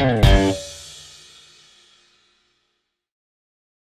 Oh.